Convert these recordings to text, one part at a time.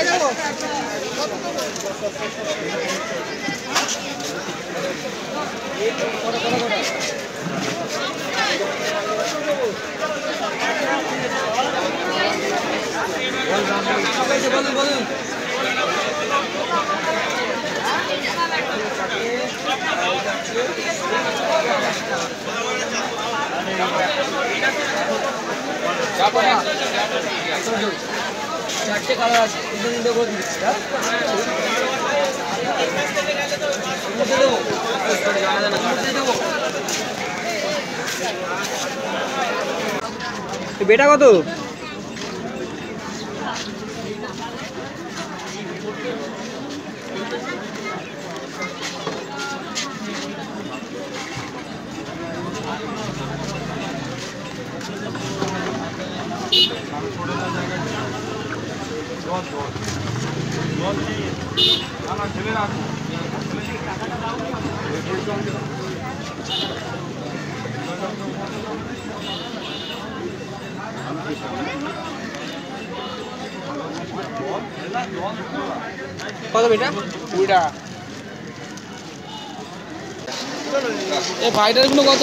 এগুলো একসাথে চারটে কালার আছে দিচ্ছি দেবো দেবো বেটা কত? কত বেটা কুড়িটা এই ফাইটারগুলো কত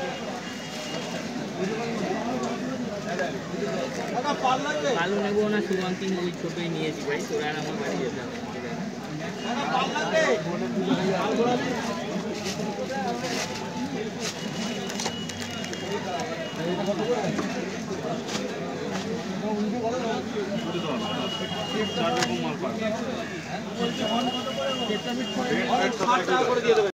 কালো নেব না শুভঙ্কি ওই ছোটই নিয়েছি ভাই। তোরা আর আমার বাড়ি যেতে